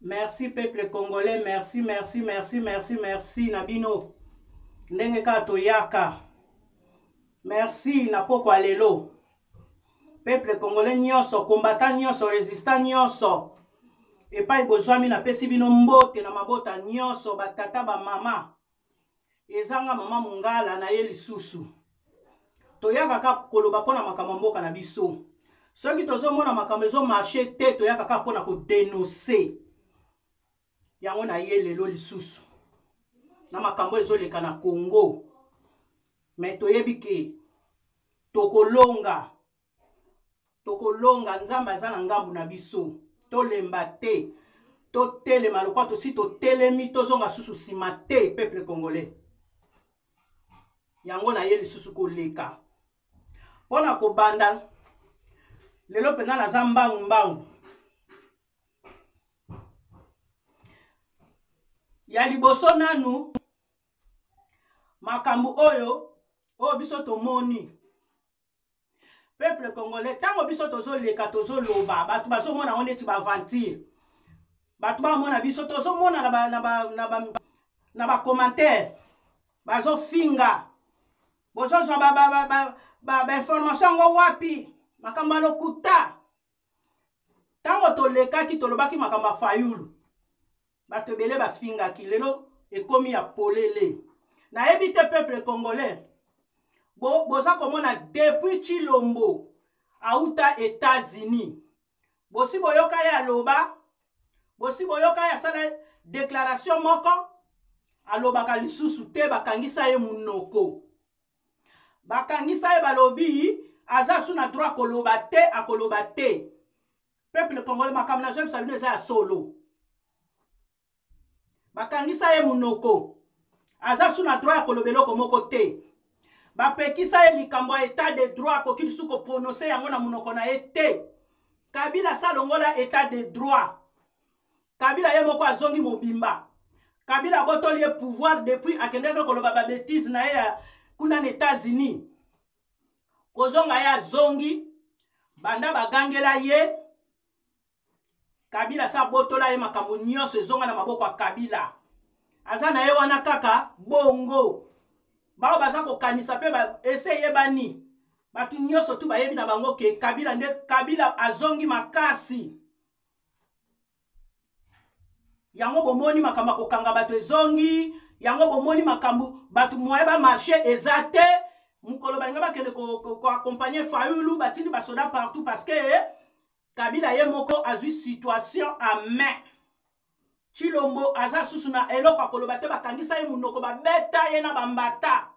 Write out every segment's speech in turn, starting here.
merci peuple congolais merci merci merci merci merci na bino ndenge kaka toyaka merci na pokwa lelo peuple congolais nyonso kombata nyonso resista nyonso epai bozwami napesi bino mbote na mabota nyonso batata bamama eza nga mama mongala na ye lisusu toyaka kaka koloba mpo na makambo ya mboka na biso soki tozomona makambo ezomarche te toyaka kaka mpo na kodenonse yango na ye lelo lisusu na makambo ezoleka na congo me toyebi ke tokolonga tokolonga nzambe aza na ngambu na biso tolemba te totelema lokola tosi totelemi tozonga susu nsima te peuple congolais yango na ye lisusu koleka mpo na kobanda lelo mpenza naza mbangu mbangu ya liboso nanu makambo oyo oyo biso tomoni peuple congolais ntango biso tozoleka tozoloba bato bazomona yango neti baaventure bato bamona biso tozomona na bacommentaire ba, na ba, na ba, na ba bazofinga bozozwa bainformation ba, ba, ba, yango wapi makambo ya lokuta ntango tolekaki tolobaki makambo ya fayulu bato ebele bafingaki lelo ekomi ya polele nayebi te peuple congolais bo, boza komona depuis chilombo auta etats-unis bosi boyoka ye aloba bosi boyoka ye asala deklaration moko alobaka lisusu te bakangisa ye monoko bakangisa ye balobi aza su na droit akoloba te akoloba te peuple congolais makambo nazoyebisa bino eza ya solo bakangisa ye monoko aza su na droit ya koloba eloko moko te bapekisa ye likambo ya etat de droit akoki lisusu koprononse yango na monoko na ye te kabila salongola etat de droit kabila ye moko azongi mobimba kabila abotoli ye pouvoir depuis akendeke koloba babetise na ye ya kuna na etats-unis kozonga ye azongi banda bagangela ye kabila sa abotola ye makambo nyonso ezonga na maboko ya kabila aza na ye wana kaka bongo baoyo baza kokanisa mpe ese eyebani bato nyonso tu bayebi na bango ke kabila nde kabila azongi makasi yango bomoni makambo ya kokanga bato ezongi yango bomoni makambo bato moye bamarche eza te mokolo balinga bakende koakompagne fayulu batindi basoda partout parce que eh, kabila ye moko azwi situation a main cilombo aza susu na eloko akoloba te bakangisa ye monoko babeta ye na bambata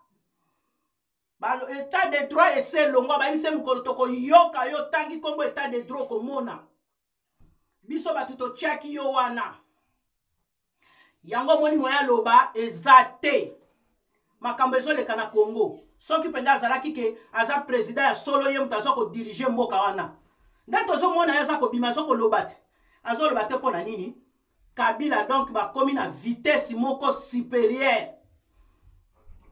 balo etat de droit esi elongwa bayebi se mokolo tokoyoka yo otangi nkombo etat de droit okomona biso bato totyaki yo wana yango omoni moye aloba eza te makambo ezoleka na congo soki mpenza azalaki ke aza president ya solo ye moto aza kodirige mboka wana nde tozomona ye aza kobima aza koloba te azoloba te mpo na nini kabila donc bakomi na vitesse moko supérieure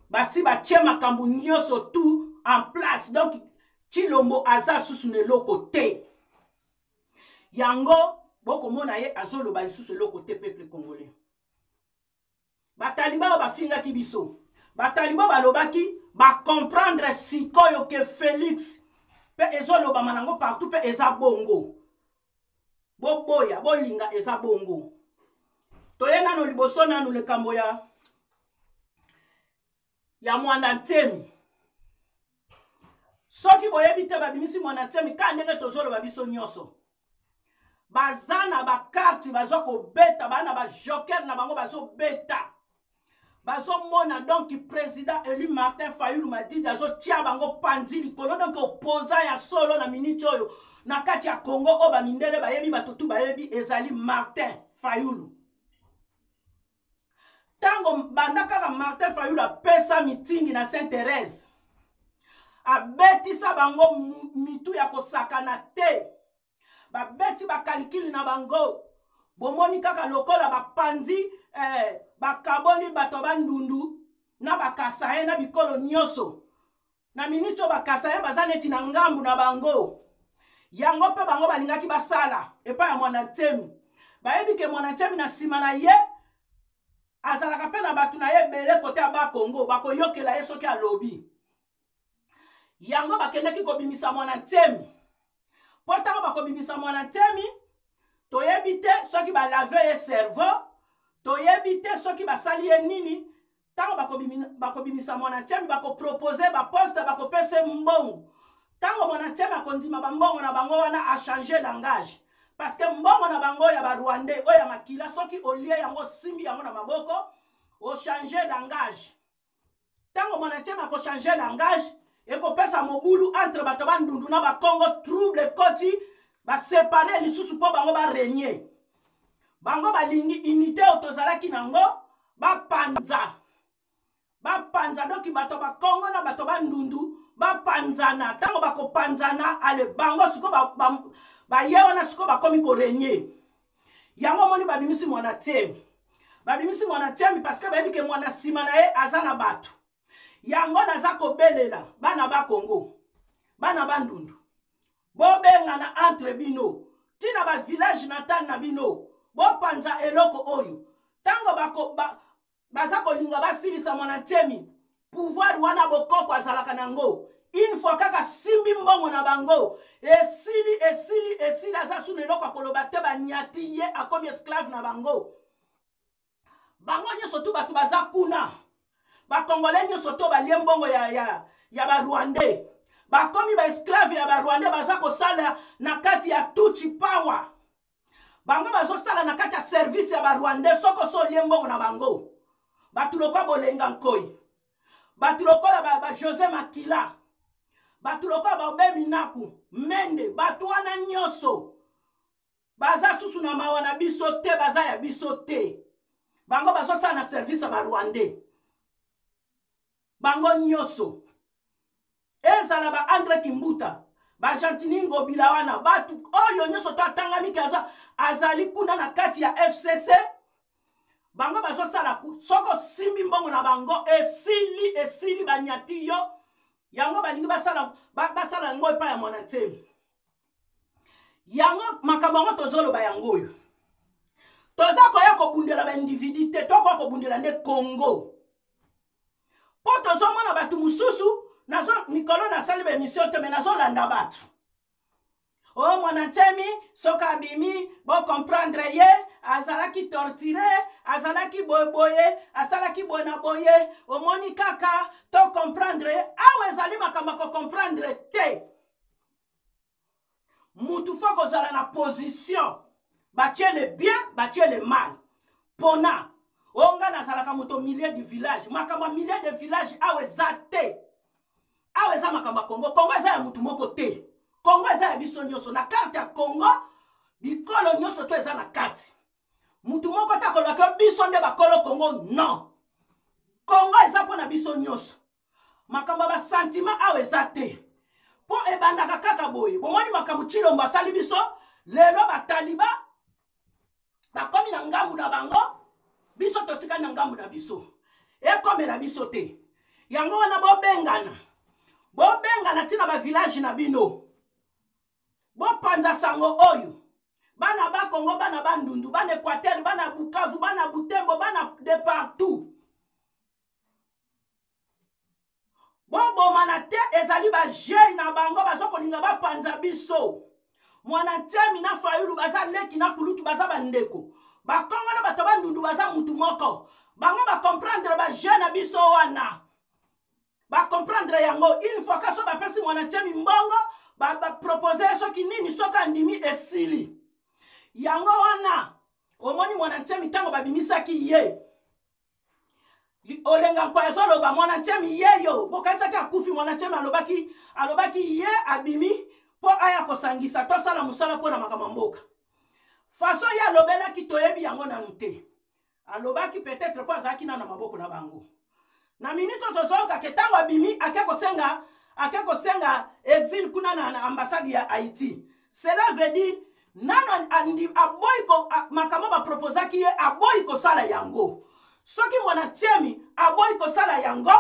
basi batye makambo nyonso tout en place donc cilombo aza susu na eloko te yango bokomona ye azoloba lisusu eloko te peuple congolais bataliba oyo bafingaki biso bataliba balobaki bacomprendre sikoyo ke félix mpe ezolobama nango partout mpe eza bongo boboya bolinga eza bongo toye nano liboso nano likambo ya ya mwanda ntemi soki boyebi te babimisi mwana ntemi kaka ndenge tozoloba biso nyonso baza na bakarte baza kobeta baa na bajoker na bango bazobeta bazomona donk président élu martin fayulu madidi azotia bango panzi likolo donk opoza ya solo na miniti oyo na kati ya congo oyo bamindele bayebi bato tu bayebi ezali martin fayulu ntango banda kaka martin fayulu apesa mitingi na saint therese abetisa bango mitu ya kosakana te babeti bakalikili na bango bomoni kaka lokola bapanzi eh, bakaboli bato bandundu na bakasaye na bikolo nyonso Na minute oyo ba kasaiens baza neti na ngambu na bango yango pe bango balingaki basala epai ya mwana ntemi bayebi ke mwana ntemi na nsima na ye azalaka mpe na bato na ye ebele kote ya bakongo bakoyokela ye soki alobi yango bakendaki kobimisa mwana ntemi mpo ntango bakobimisa mwana ntemi toyebi te soki balave ye cerveau toyebi te soki basali ye nini ntango bakobimisa mwanatiami bakopropose baposte bakopesa mbongo ntango mwanatiami akondima bambongo na bango wana achange langage parce que mbongo na bango ya barwandais oyo ya makila soki olie yango osimbi yango na maboko ochange langage ntango mwanatiami akochange langage ekopesa mobulu entre bato bandundu na bakongo trouble ekoti basepare lisusu mpo bango baregne bango balingi unité oyo tozalaki nango bapanza bapanza doki bato bakongo na bato bandundu bapanzana ntango bakopanzana ale bango siko baye ba, ba, ba wana siko bakomi korenye yango omoni babimisi mwana temi babimisi mwana temi parceke bayebi ke mwana nsima na ye aza na bato yango naza kobelela bana bakongo bana bandundu Bobengana entre bino, ti na ba village natal na bino, bopanza eloko oyo. Tango bako ba, baza kolinga basilisa mwana ntemi pouvoir wana bokoko azalaka na yango une fois kaka simbi mbongo na bango esili esili esili aza suna eloko akoloba te banyati ye akomi esclave na bango bango nyonso tu bato baza kuna bakongole nyonso to balie mbongo ya, ya, ya barwandais bakomi baesclave ya barwandais baza kosala na kati ya tuchi power bango bazosala na kati ya service ya barwandais soki osolie mbongo na bango bato lokwa bolenga nkoi bato lokola ba, ba josé makila bato lokola baobe minaku mende bato wana nyonso baza susu na mawa na biso te baza ya biso te bango bazosala na service ya barwandais bango nyonso ezala ba andre kimbuta baargentini ngobila wana bato oyo nyonso to atangami te aza azali kuna na kati ya fcc bango bazosala soki osimbi mbongo na bango esili esili banyati yo yango balingi basala basala yango epai ya mwana ntemi yango makambo yango tozoloba yango oyo toza koya kobundela baindividu te tokoya kobundela nde congo mpo tozomona bato mosusu nazo mikolo nasali baemission te me nazolanda bato o oh, mwana ntemi soki abimi bocomprendre ye azalaki torture azalaki boyeboye asalaki boye na boye omoni kaka to comprendre ye awa ezali makambo ya kocomprendre te mutu fo kozala na position batie le bien batie le mal pona o nga nazalaka moto milieu du village makambo ya milieu de village awa eza te awa eza makambo ya congo congo eza ya motu moko te congo eza ya biso nyonso na karte ya congo bikolo nyonso to eza na kati motu moko te akolobaki biso nde bakolo congo non congo eza mpo na biso nyonso makambo ya basantima awa eza te mpo ebandaka kaka boye bomoni makambo cilombo asali biso lelo bataliba bakomi na ngambu na bango biso totikali na ngambu na biso ekomela biso te yango wana bobengana bobengana ntina bavillage na bino bopanza sango oyo bana bakongo bana bandundu bana equateur bana bukavu bana butembo bana de partout bobomana te ezali bajei na bango baza kolinga bapanza biso mwana ntemi na fayulu baza leki na kulutu baza bandeko bakongo na bato bandundu baza mutu moko bango bacomprendre bajei na biso wana bacomprendre yango une fois kaso bapesi mwana ntemi mbongo bapropose ye soki nini soki andimi esili yango wana omoni mwana ntemi ntango babimisaki ye olenga nkwa azoloba mwana nchemi ye yo bokanisaki akufi mwana nchemi alobaki alobaki ye abimi mpo aya kosangisa to asala mosala mpo na makambo ya mboka faso ye alobelaki toyebi yango nanu te alobaki peut-être mpo azalaki na na maboko na bango na minute oyo tozoyoka ke ntango abimi ake kosenga ake kosenga exile kuna na, na ambassade ya haïti cela veut dire nano andi aboyi ko a- makambo baproposaki ye aboyi kosala yango soki mwana tiemi aboyi kosala yango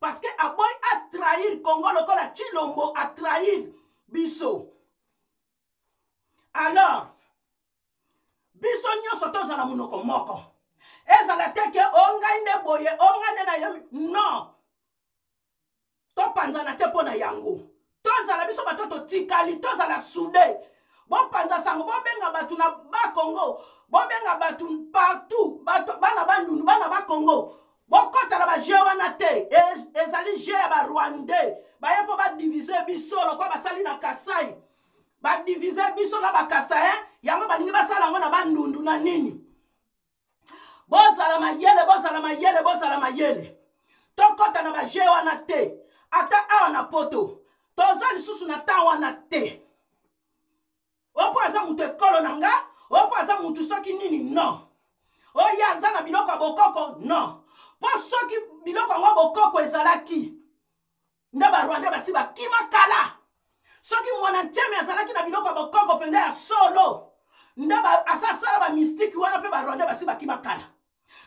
parceke aboyi atrahir congo lokola chilombo atrahir biso alors biso nyonso tozala monoko moko ezala te ke o ngai nde boye o ngai nde nayomi non topanzana te mpo na yango tozala biso bato totikali tozala soude bopanza sango bobenga bato na bakongo bobenga bato partout bato bana bandundu bana bakongo bokɔta na baje wana te e, ezali je ya barwandais baye mpo badivise biso lokola basali na kasai badivise biso na bakasayen yango balingi basala yango na bandundu na nini bozala mayele bozala mayele bozala mayele tokɔta na baje wana te ata awa na poto toza lisusu na temps wana te oyo mpo aza moto ekolo na nga oyo mpo aza moto soki nini non oyo ye aza na biloko ya bokoko non mpo soki biloko yango bokoko ezalaki nde barwandais basi bakima kala soki mwana nteme azalaki na biloko ya bokoko mpenza ya solo nde asasala bamistiki wana mpe barwandais basi bakima kala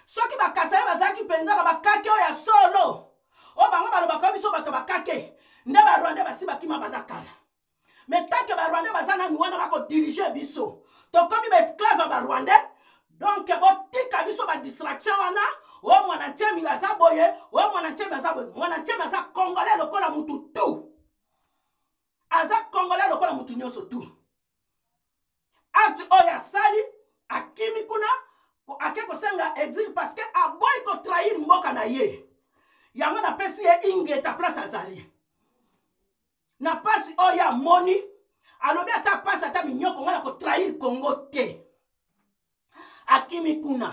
soki bakasa ye bazalaki mpenza na bakake oyo ya solo oyo bango balobaka biso bato bakake nde barwandais basi bakima banda kala mais tant que barwandais baza nanu wana bakodirige biso tokomi baesclave ya barwandais donc botika biso badistraction wana o oh, mwana ntemi aza boye o oh, mwana ntemi aza boye mwana ntemi aza congolais lokola mutu tu aza congolais lokola mutu nyonso tu acte oyo asali akimi kuna ake kosenga exil parce que aboyi kotrahir mboka na ye yango napesi ye ingeta place azali na pasi oyo amoni alobi ata pasi ata minyoko ngai na kotrahir congo te akimi kuna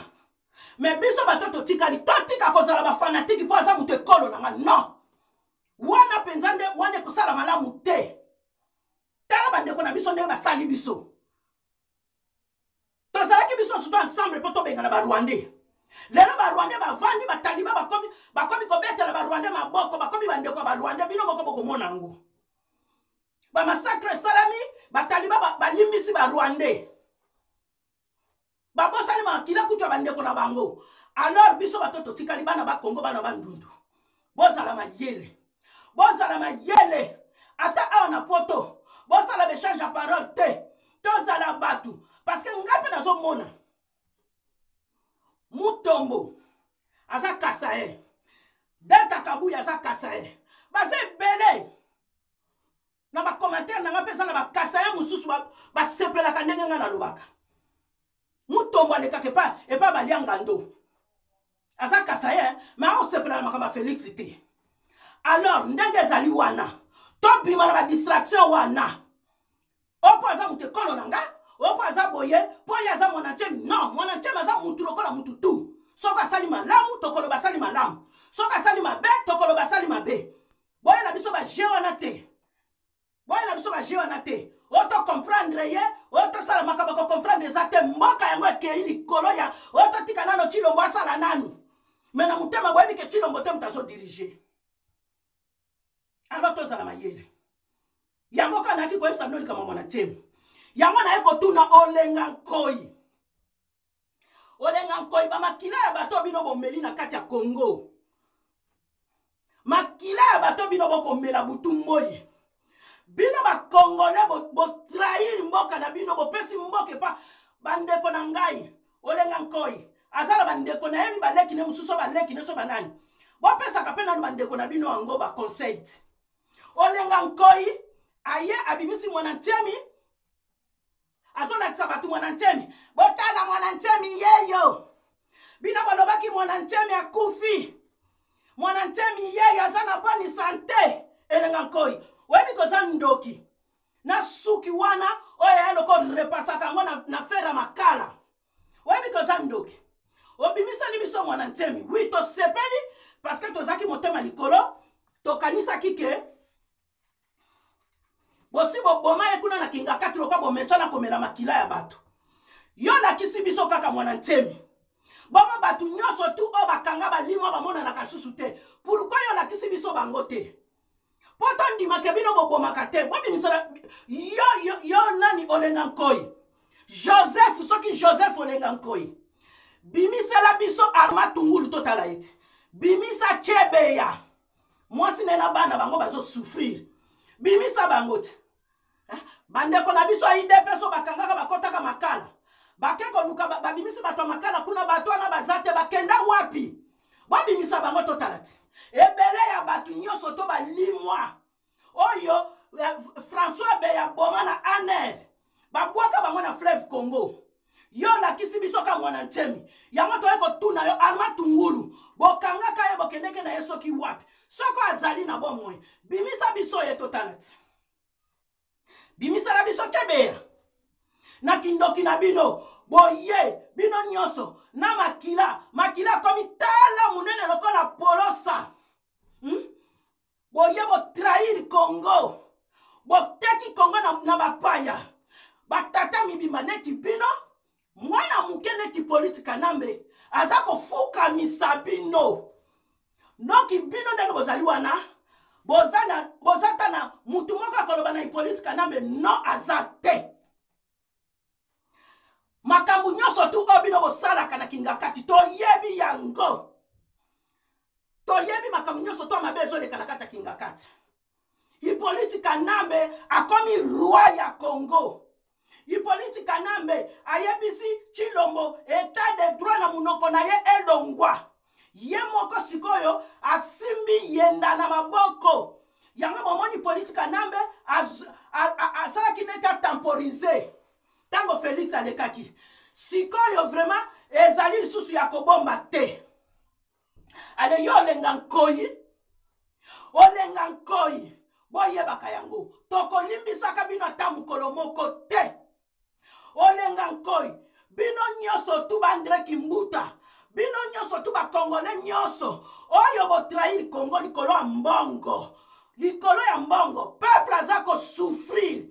me biso bato totikali totika kozala bafanatiki mpo aza moto ekolo na ngai non wana mpenza nde wana ekosala malamu te tala bandeko na biso ndenge basali biso tozalaki biso nsuto ensemble mpo tobengana barwandais lelo barwandais bavandi bataliba bakomi, bakomi kobetela barwandais maboko bakomi bandeko ya barwandais bino moko bokomona yango bamasakre esalami bataliba balimbisi barwandais babosani makila kutu ya bandeko na bango alors biso bato totikali bana bakongo bana bandundu bozala mayele bozala mayele ata awa na poto bosala baechange ya parole te tozala bato parce que ngai mpe nazomona mutombo aza kasaye delta kabuya aza kasaye baza ebele na ba commentaire na nga mpe eza na bakasaya mosusu basepelaka ba ndenge nga nalobaka mutombo alekaka epa epa balia ngando aza kasaye me akosepela na makambo ya félix te alors ndenge ezali wana tobima na badistraction wana opo aza moto ekolo na nga opo aza boye mpo ye aza mwana ntemi non mwana ntemi aza motu lokola motu tu soki asali malamu tokoloba asali malamu soki asali mabe tokoloba asali mabe boya na biso baje wana te boya na biso baje wana te oyo tocomprendre ye oyo tosala makambo kocomprendre eza te mboka yango ekei likolo ya oyo totika nano cilombo asala nanu me na motema boyebi ke cilombo te moto azodirige alo tozala mayele yango kaka nayaki koyebisa bino likambo mwana ntiemi yango naye kotuna olenga nkoi olenga nkoi bamakila ya bato bino bomeli na kati ya kongo makila ya bato bino bokomela butu moi bino bakongole botrahir bo mboka na bino bopesi mboka epa bandeko na ngai olenga nkoi aza na bandeko na ye mi baleki ne mosusu baleki ne so banani bopesaka mpe nanu bandeko na bino yango baconseil te olenga nkoi aye abimisi mwana ntiami azolakisa bato mwana ntemi botala mwana ntemi yeyo bino bolobaki mwana ntemi akufi mwana ntemi yeyo aza na bani sante elenga nkoi oyebi koza ndoki na suki wana oyo ya loko repasaka yango na, na fera makala oyebi koza ndoki obimisani biso mwana ntemi wi tosepeli parceke tozalaki motema likolo tokanisaki ke bosi boboma ye kuna na kingakati lokola bomesana komela makila ya bato yo olakisi biso kaka mwana nsemi bongo bato nyonso tu oyo bakanga balimwa bamonanaka susu te pourkui yo olakisi biso bango te mpo tondimaka bino bobomaka te bobimisana yo, yo, yo nani olenga nkoi joseph soki joseph olenga nkoi bimisela biso arma tungulu totala ete bimisa chebeya mwasi na ye na bana bango bazo souffrir bimisa bango te eh, bandeko na biso ya idps oyo bakangaka bakotaka makala bake koluka babimisi bato ya makala kuna bato wana baza te bakenda wapi babimisa bango totala te ebele ya bato nyonso to balimwa oyo eh, françois beye aboma na aner babwaka bango na fleuve congo yo olakisi biso ka mwana ntemi yango toye kotuna yo alma tungulu bokangaka ye bokendeke na ye soki wapi soko azali na bomoi bimisa biso ye totala ti bimisala biso tebeya na kindoki na bino boye bino nyonso na makila makila akomi tala monene lokola polosa hmm? boye botrahir congo boteki congo na, na bapaya batata mibimba neti bino mwana moke neti politi kanambe aza kofukamisa bino noki bino ndenge bozali wana boza ta na motu moko akoloba na ipoliti kanambe no aza te makambo nyonso tu oyo bino bosalaka na kingakati toyebi yango toyebi makambo nyonso to mabe ezoleka na kati ya kingakati hipoliti kanambe akomi roi ya congo hipoliti kanambe ayebisi chilombo etat de droit na monoko na ye elongwa ye moko sikoyo asimbi yenda na maboko yango bomoni politi kanambe asalaki neti atemporise ntango félix alekaki sikoyo vraiment ezali lisusu ya kobomba te ale yo olenga nkoi olenga nkoi boyebaka yango tokolimbisaka bino ata mokolo moko te olenga nkoi bino nyonso tu baandre kimbuta bino nyonso tu bakongole nyonso oyo botrahir congo likolo ya mbongo likolo ya mbongo peuple aza kosouffrir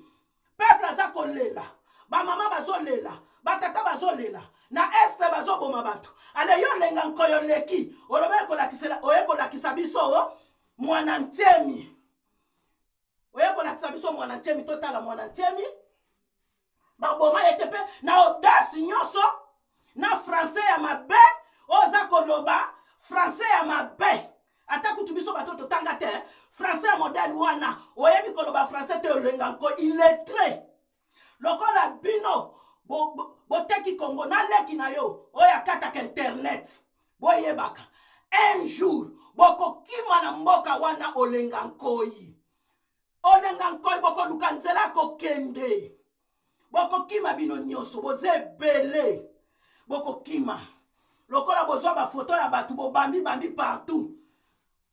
peuple aza kolela bamama bazolela batata bazolela na este bazoboma bato ale yo olenga nkoi oleki oloba oye kolakisa biso mwana ntemi oye kolakisa biso mwana ntemi totala mwana ntemi baboma ye te mpe na audace nyonso na français ya mabe oyo oza koloba français ya mabe ata kutu biso bato totanga te français ya modele wana oyebi koloba français te olenga nko illettre lokola bino boteki bo, bo kongo na leki na yo oyo akataka internet boyebaka un jour bokokima na mboka wana olenga nkoi olenga nkoi bokoluka nzela kokende bokokima bino nyonso boza ebele bokokima lokola bozwa bafoto ya bato bobambi bambi partout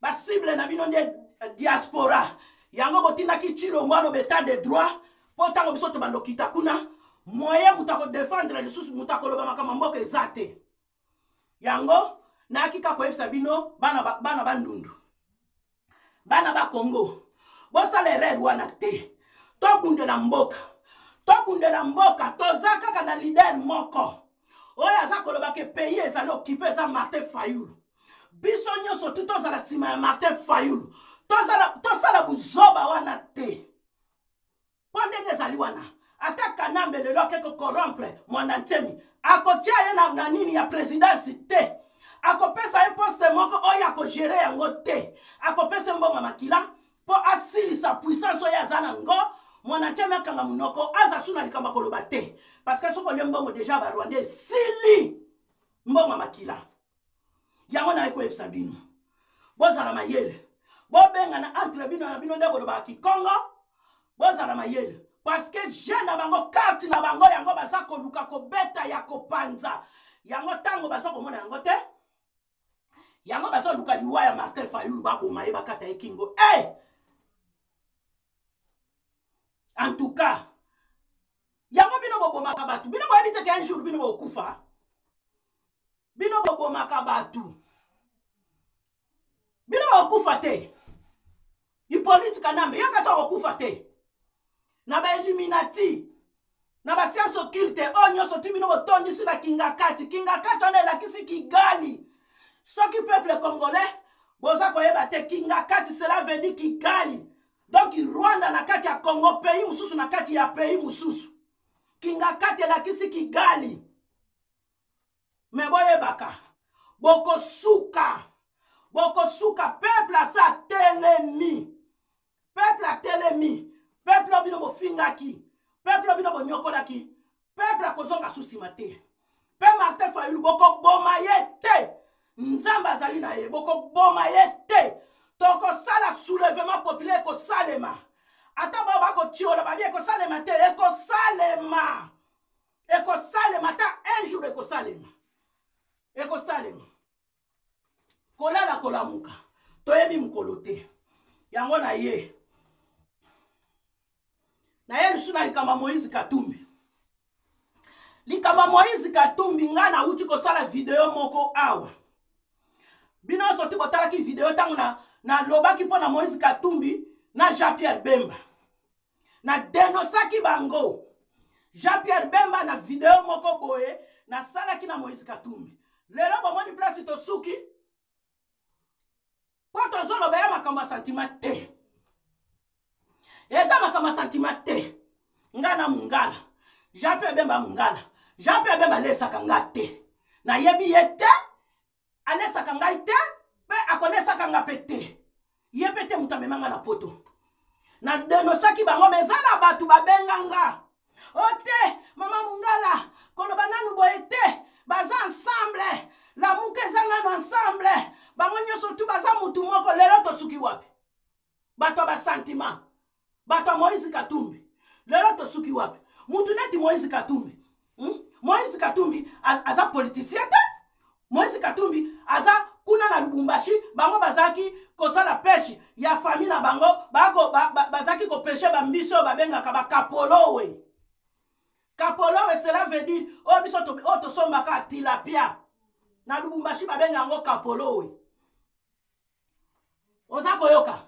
ba cible na bino nde eh, diaspora yango botindaki cilongo aloba etat de droit mpo ntango biso tobalokita kuna moyen moto akodefendre lisusu moto akoloba makambo mboka eza te yango nayaki kaka koyebisa bino bana bandundu ba ndundu. bana ba congo bosala erreur wana te tobundela mboka tobundela mboka toza kaka na lider moko oyo aza koloba ke pays ezali okipe eza martin fayulu biso nyonso tu tozala nsima ya martin fayulu tosala buzoba wana te mpo ndenge ezali wana ata kanambe lelo ake kokorompre mwana ntemi akotia ye na, na nini ya presidence te akopesa ye poste moko oyo akogere yango te akopesa ye mbongo ya makila po asilisa puissance oyo aza na ngo mwanachami akanga monoko aza su na likambo akoloba te parce que soki olie mbongo deja barwandais esili mbongo ya makila yango naye koyebisa bino bozala mayele bobengana entre bino na bino nde bolobaka kikongo bozala mayele parceke jeune na bango karte na bango yango baza koluka kobeta ya kopanza yango ntango baza komona yango te yango bazoluka liwa ya martin fayulu baboma ye bakata ye kingo e hey! en tout cas yango bino bobomaka bato bino boyebi te ke un jour bino bokufa bino bobomaka bato bino bokufa te Hyppolite Kanambe yaka ti okokufa te na ba eliminati na ba science occulte oyo oh, nyonso ti bino botondisi ba kingakati kingakati wana elakisi kigali soki peuple congolais boza koyeba te kingakati cela veut dire kigali donc rwanda na kati ya congo pays mosusu na kati ya pays mosusu kingakati elakisi kigali me boyebaka bokosuka bokosuka peuple asa atelemi peuple atelemi peuple oyo bino bofingaki peuple oyo bino bonyokolaki peuple akozonga su nsima te mpe martin fayulu bokoboma ye te nzambe azali na ye bokoboma ye te tokosala soulèvement populaire ekosalema ata bao bakotiola babi ekosalema te ekosalema ekosalema ata un jour ekosalema ekosalema kolala kolamuka toyebi mokolo te yango na ye na ye lisusu na likambo ya moïse katumbi likambo ya moïse katumbi ngai nauti kosala video moko awa bino nyonso ti botalaki video ntango nalobaki na, na mpo na moïse katumbi na jean pierre bemba na denosaki bango jean pierre bemba na video moko boye nasalaki na moïse katumbi lelo bomoni place tosuki mpo tozoloba ya makambo ya santima te eza makambo ya santima te ngai na mongala jean pierre bemba mongala jean pierre bemba alesaka nga te nayebi ye te alesaka ngai te mpe akolesaka nga mpe te ye mpe te moto amema nga na poto nadenosaki bango ma eza na bato babenga nga o oh, te mama mongala koloba nanu boye te baza ensemble lamuka eza nanu ensemble bango nyonso tu baza motu moko lelo tosuki wapi bato ya basentiment bato ya moïse katumbi lelo tosuki wapi mutu neti moïse katumbi hmm? moïse katumbi aza politicien te moïse katumbi aza kuna na lubumbashi bango bazalaki kosala peshe ya fami na bango bazalaki kopeshe bambisi oyo babengaka bakapolowe kapolowe cela veut dire oyo oh, biso oyo oh, tosombaka tilapia na lubumbashi babenga yango kapolowe oza koyoka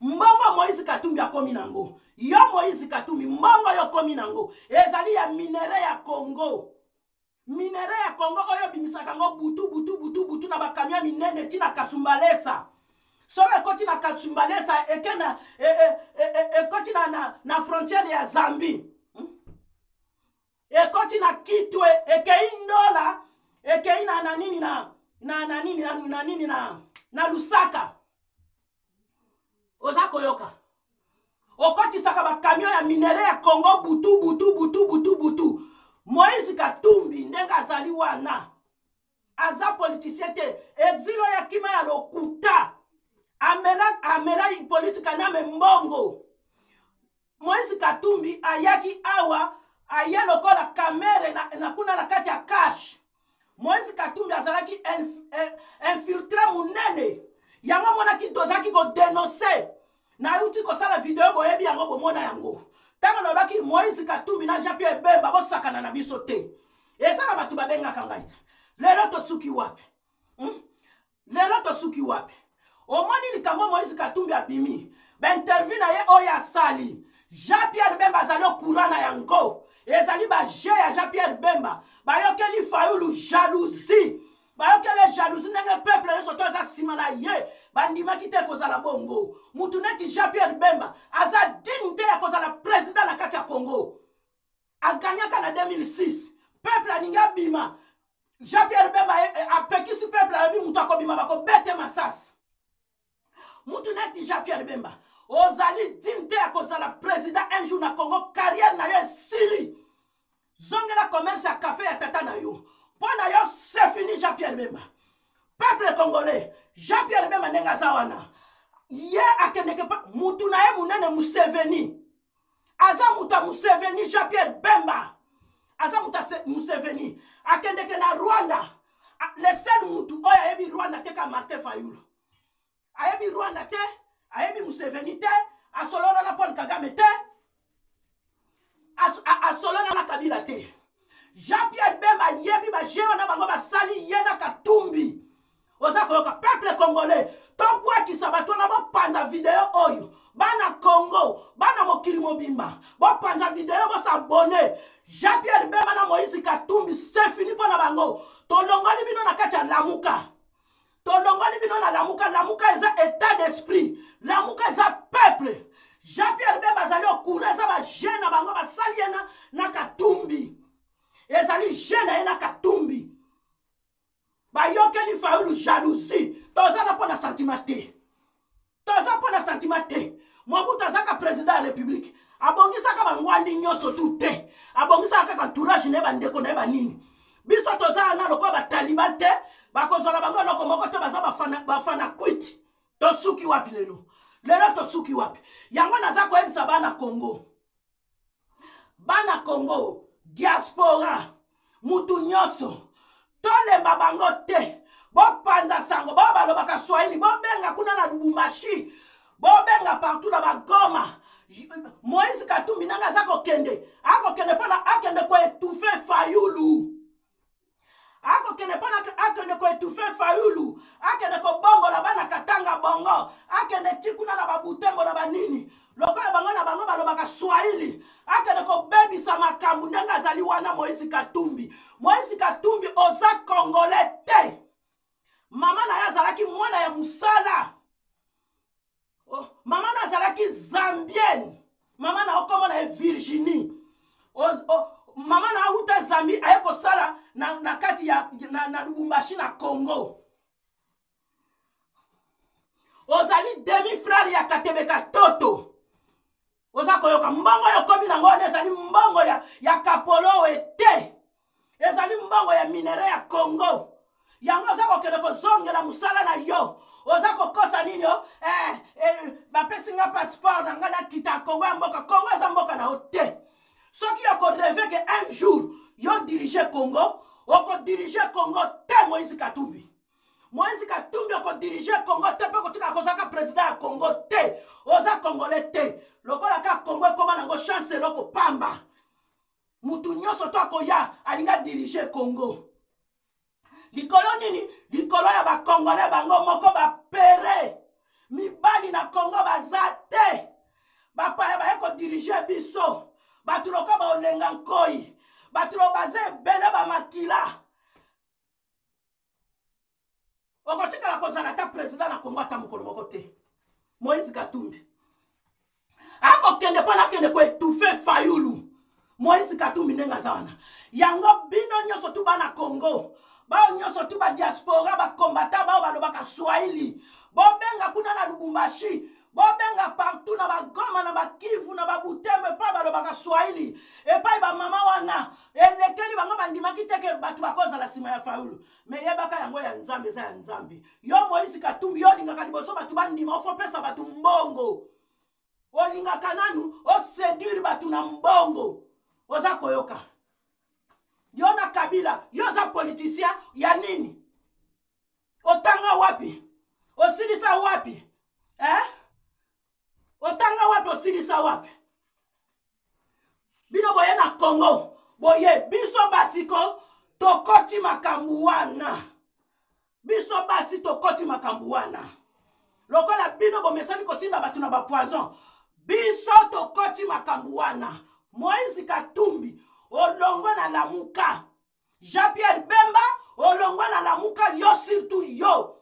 mbongo moïse katumbi akomi nango yo moïse katumbi mbongo yo okomi nango ezali ya minere ya congo minere ya congo oyo obimisaka yango butu butu butu butu na bakamio ya minene ntina kasumbalesa soki ekoti na kasumbalesa eke na ekoti e, e, e, na, na, na frontiere ya zambie ekoti na kitwe ekei ndola ekei na na nini na na na nini na, na nini na na lusaka oza koyoka okotisaka bakamio ya minere ya congo butu butu butu butu butu moise katumbi ndenge azali wana aza politicien te exil oyo akima ya lokuta amela amela politika na me mbongo moise katumbi ayaki awa aye lokola kamere na, na kuna na kati ya cash moise katumbi azalaki eh, infiltre monene yango amonaki tozalaki kodenonse nauti kosala video boyebi yango bomona yango ntango nalobaki moïse katumbi na jean pierre bemba bosakana na biso te eza na bato babengaka ngai te lelo tosuki wapi hmm? lelo tosuki wapi omoni likambo moïse katumbi abimi bainterview na ye oyo asali jean pierre bemba azali okura na yango ezali baje ya jean pierre bemba bayokeli fayulu jalousie bayokele jalousie ndenge peuple nyonso to aza nsima na ye bandimaki te kozala bongo motu neti jean pierre bemba aza digne te ya kozala président na kati ya congo aganyaka na 2006 peuple alingi abima jean pierre bemba eh, eh, apekisi peuple alobi moto akobima bakobete masasi mutu neti jean pierre bemba ozali digne te ya kozala président un jour na congo carrière na yo esili zongela commerce ya café ya tata na yo mpo na yo se fini jean pierre bemba peuple congolais jean pierre bemba ndenge aza wana ye akendeke pa mutu na ye monene museveni aza moto ya museveni jean pierre bemba aza moto ya museveni akendeke na rwanda le seul motu oyo ayebi rwanda te ka martin fayulu ayebi rwanda te ayebi museveni te asolola na paul kagame te asolola na kabila te jean pierre bemba ayebi bageo na bango basali ye na katumbi oza koyoka peuple congolais tobwakisa bato wana bopanza video oyo bana congo bana mokili mobimba bopanza video bosabone jean pierre bemba na moïse katumbi sefini mpo na bango tolongoli bino na kati ya lamuka tolongoli bino na lamuka lamuka eza état d'esprit lamuka eza peuple jean pierre bemba azali okura eza bajeune na bango basali ye na katumbi ezali jeune na ye na katumbi bayokeli fayulu jalousie toza na mpo na sentiment te toza mpo na sentiment te mobutu azaka président ya république abongisaka bangwandi nyonso tu te abongisaka kaka entourage na ye bandeko na ye banini biso toza na lokola bataliban te bakozwala bango eloko moko te baza bafana kwiti tosuki wapi lelo lelo tosuki wapi yango naza koyebisa bana congo bana congo diaspora mutu nyonso tolemba bango te bopanza sango bao balobaka swahili bobenga kuna na lubumbashi bobenga partout na bagoma moïse katumbi ndenge aza kokende akokende mpona akende koetufe fayulu akokende mpona akende koetufe fayulu akende kobongola bana katanga bongo akende ti kuna na babutembo na banini lokola bango na bango balobaka swahili akende kobebisa makambo ndenge azali wana moïse katumbi moïse katumbi oza congolais te mama na ye azalaki mwana ya mosala oh, mama na azalaki zambienne mama na okomona ye virginie oh, oh, mama na awuta zambi aye kosala na, na kati ya na, na lubumbashi na congo ozali demi frère ya katebeka toto oza koyoka mbongo oyo okomi nango wana ezali mbongo ya, ya kapolowe te ezali mbongo ya minere ya congo yango oza kokende kozongela mosala na yo oza kokosa nini o eh, eh, bapesi nga passeport na ngai nakita kongo ya mboka kongo eza mboka na yo te soki yo koreve ke un jour yo dirige congo okodirige congo te moise katumbi moise katumbi okodirige congo te mpe kotika kozwa ka président ya congo te oza congolais te lokola ka congo ekoma nango chance eloko pamba motu nyonso to akoya alinga dirige congo likolo nini likolo ya bacongolais bango moko bapere mibali na congo baza te bapaya baye kodirige biso bato lokola baolenga nkoi bato lo baza ebele bamakila okotikala kozala ata président na kongo ata mokolo moko te moïse katumbi akokende mpo nakende koetufe fayulu moïse katumbi ndenge aza wana yango bino nyonso tu bana kongo baoyo nyonso tu badiaspora bakombata baoyo balobaka swahili bobenga kuna na lubumbashi bobenga partout na bagoma na bakivu na babutembo epai balobaka swahili epai bamama wana elekeli bango bandimaki te ke bato bakozala nsima ya faulu me yebaka yango ya nzambe eza ya nzambe yo moise katumbi yo olingaka liboso bato bandima ofo opesa bato mbongo olingaka nanu osedure bato na mbongo oza koyoka yo na kabila yo oza politicien ya nini otanga wapi osilisa wapi eh? otanga wapi osilisa wapi bino boye na congo boye biso basiko tokoti makambo wana biso basi tokoti makambo wana lokola bino bomesani kotinda bato na bapoison biso tokoti makambo wana moise katumbi olongo na lamuka jean pierre bemba olongwa na lamuka yo surtout yo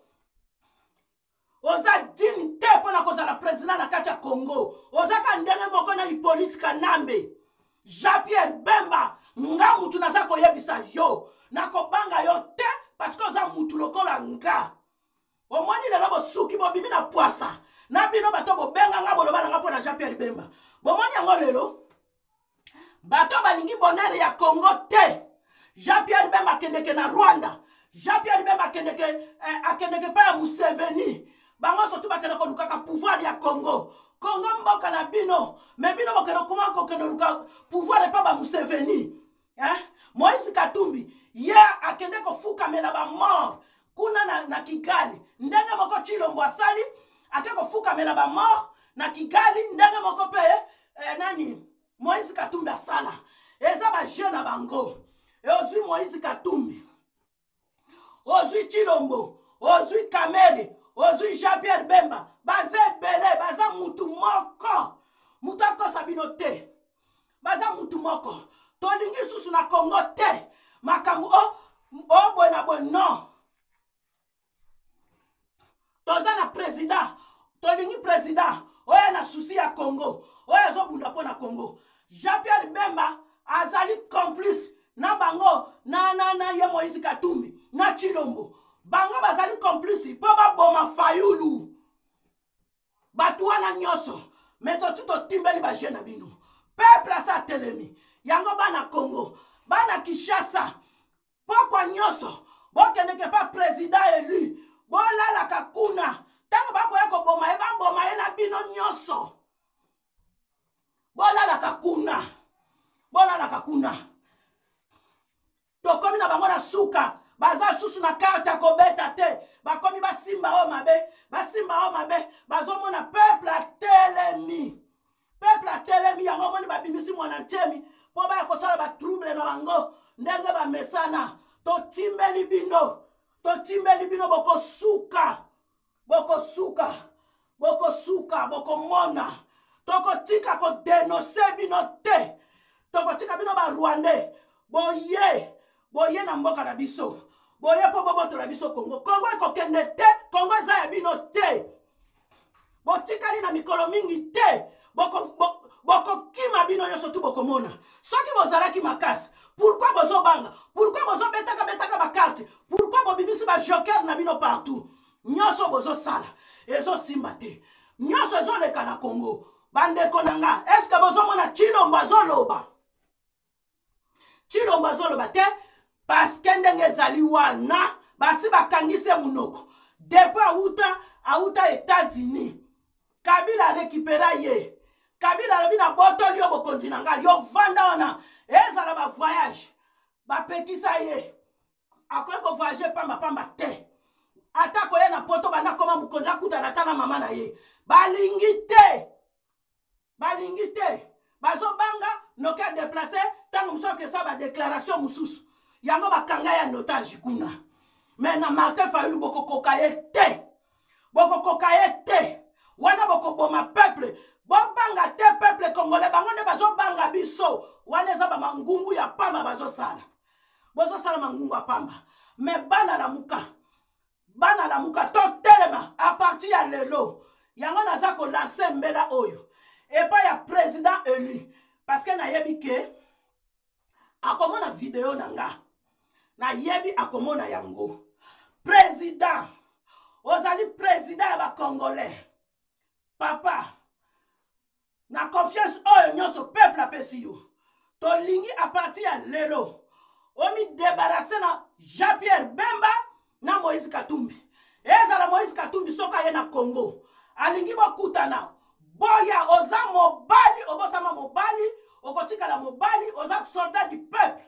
oza digne te mpo na kozala president na kati ya congo oza ka ndenge moko na hippolyte kanambe jean pierre bemba nga mutu naza koyebisa yo nakobanga yo te parce que oza mutu lokola nga omoni lelo bosuki bobimi na pwasa na bino bato bobenga nga boloba na nga mpo na jean pierre bemba bomoni yango lelo bato balingi bonere ya congo te jean pierre bemba akendeke na rwanda jean pierre bemba akendeke eh, akendeke mpa ya museveni bango nyonso tu bakende kolukaka pouvoir ya congo congo mboka na bino me bino bokende kuma kokende luka pouvoir epa bamuseveni eh? moïse katumbi ye akende kofukamela bamort kuna na, na kigali ndenge moko chilombo asali ake kofukamela bamort na kigali ndenge moko mpe eh, nani moïse katumbi asala eza baje na bango eozwi moïse katumbi ozwi chilombo ozwi kamere ozwi jean pierre bemba baza ebele baza mutu moko moto akosa bino te baza mutu moko tolingi susu na congo te makambo o oh, oboye oh, na boye non toza na president tolingi president oyo na susi ya congo oyo azobunda mpo na congo jean pierre bemba azali complice na bango na, na, na ye moïse katumbi na chilombo bango bazali complice mpo baboma fayulu bato wana nyonso me tosi totimbeli baje na bino peuple asa atelemi yango bana congo bana kinshasa pokwa nyonso bokendeke pa president elu bolalaka kuna ntango bakoya koboma ye baboma ye na bino nyonso bolalaka kuna bolalaka kuna tokomi na bango na suka baza susu na karte ya kobeta te bakomi basimba oyo mabe basimba oyo mabe bazomona peuple atelemi peuple atelemi yango omoni babimisi mwana ntemi mpo baya kosala batrouble na bango ndenge bamesana totimbeli bino totimbeli bino bokosuka bokosuka bokosuka bokomona tokotika kodenonse bino te tokotika bino barwandais boye boye na mboka na biso boye mpo bobotola biso kongo kongo ekokende te kongo eza ya bino te botikali na mikolo mingi te bokokima boko, boko bino nyonso tu bokomona soki bozalaki makasi pourkui bozobanga pourkui bozobetaka betaka bakarte pourkui bobimisi bajoker na bino partout nyonso bozosala ezosimba te nyonso ezoleka na kongo bandeko na nga eske bozomona chilombo azoloba cilombo azoloba te paske ndenge ezali wana basi bakangisi ye monoko depo awuta awuta etats-unis kabila arekipera ye kabila alobi na botoli yo bokonzi na ngai yo vanda wana ezala bavoyage bapekisa ye akoki kovoyage pambapamba te ata koya na poto banda koma mokonzi akutana ata na mama na ye balingi te balingi te bazobanga noki adeplace ntango mosusu akesa badeklaratio mosusu yango bakanga ya notage kuna me na martin fayulu bokokoka ye te bokokoka ye te wana bokoboma peuple bobanga te peuple congolais bango nde bazobanga biso wana eza bamangungu ya pamba bazosala bozosala mangungu ya pamba me bana lamuka bana lamuka totelema apartir ya lelo yango naza kolanse mbela oyo epai ya président élu parce que nayebi ke akomona video na nga nayebi akomona yango président ozali président ya bacongolais papa na confiance oyo nyonso peuple apesi yo tolingi apartir ya lelo omidebarase na jean pierre bemba na moïse katumbi ezala moïse katumbi soki aye na congo alingi bokutana boya oza mobali obotama mobali okotikala mobali oza soldat du peuple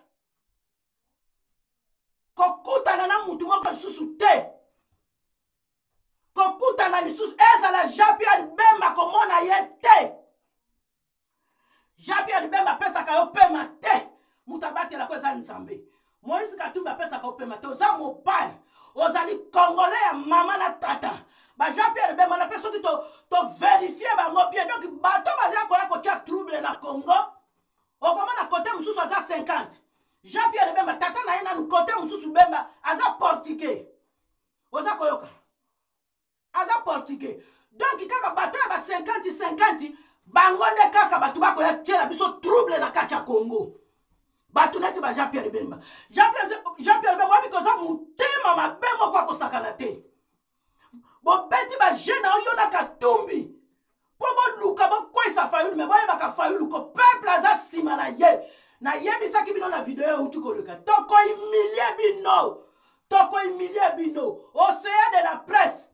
kokutana na mutu moko lisusu te kokutana lisusu ezala jean pierre bemba komona ye te jean pierre bemba apesaka yo pema te moto abatelako eza nzambe moïse katumbi apesaka yo pema te oza mobali ozali congolais ya mama na tata bajean pierre bemba na mpe soki toverifie to bango bien donk bato baza koya kotya trouble na congo okomona kote mosusu aza 50 jean pierre bemba tata na ye nanu kote mosusu bemba aza portugais oza koyoka aza portugais donk kaka bato ya ba 50 50 bango nde kaka bato bakoya tiela biso trouble na kati ya congo bato neti ba jean pierre bemba jean pierre bemba oyebi koza motema mabe moko akosakana te bobeti bajeune na yo na katumbi mpo boluka bokwesa fayulu me boyebaka fayulu ko peuple aza nsima na ye nayebisaki bino na video euti koleka tokoimilie bino tokoimilie bino osea de la presse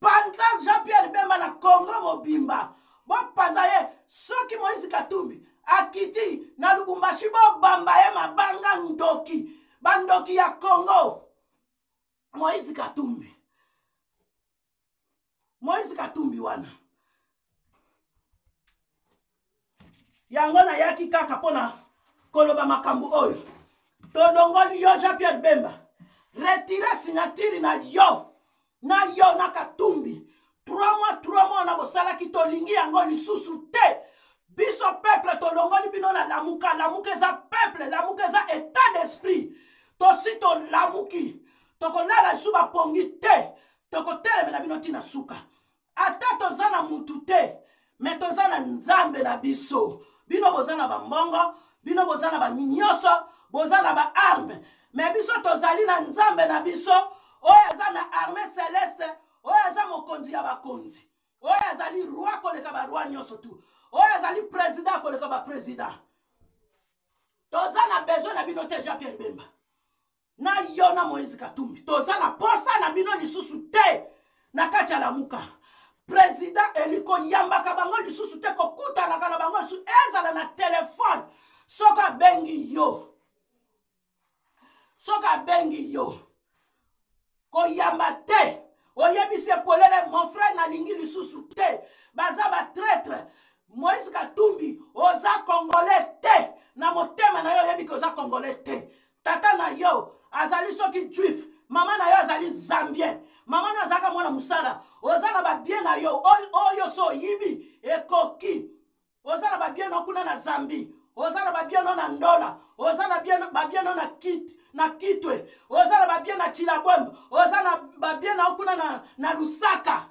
panza jean pierre bemba na congo mobimba bopanza ye soki moïse katumbi akiti na lubumbashi bobamba ye mabanga ndoki bandoki ya congo moise katumbi moise katumbi wana yango nayaki kaka mpo na koloba makambo oyo tolongoli yo jean pierre bemba retire signatire na yo na yo na katumbi 3 mois 3 mois na bosalaki tolingi yango lisusu te biso peuple tolongoli bino na lamuka lamuka eza peuple lamuka eza état d'esprit tosi tolamuki tokolala lisusu bapongi te tokotelemela bino ntina suka ata toza na mutu te me toza na nzambe na biso bino boza na bambongo bino boza na banyonso boza na baarme me biso tozali na nzambe na biso oyo aza na arme celeste oyo aza mokonzi ya bakonzi oyo azali roi koleka baroi nyonso tu oyo azali président koleka baprésident toza na besoin na bino te jean pierre bemba na yo na moïse katumbi toza na posa na bino lisusu te na kati ya lamuka président eli koyambaka bango lisusu te kokutanaka na bango lisusu ezala na telefone soki abengi yo soki abengi yo koyamba te oyebisi ye polele mon frère nalingi lisusu te baza batraitre moïse katumbi oza congolais te na motema na yo oyebi ke oza congolais te tata na yo azali soki juif mama na yo azali zambien mama na azalaka mwana mosala oza na babie na yo oyo so oyibi ekoki oza na babien no kuna na zambie oza na babien no na ndola oza na babien no na kit na kitwe oza na babien na chilabwembe oza na babien na kuna na, na lusaka